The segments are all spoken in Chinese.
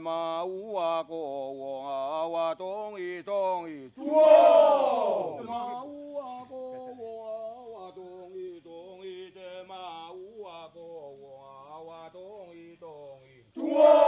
马呜啊个我啊哇咚一咚一咚，啊我啊一咚一啊我啊。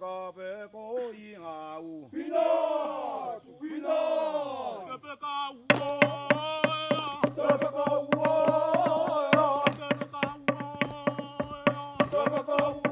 ka pe ko i ngā u. Pina, pina, ka pe ka u o. Tapakau, pe tapakau, tapakau,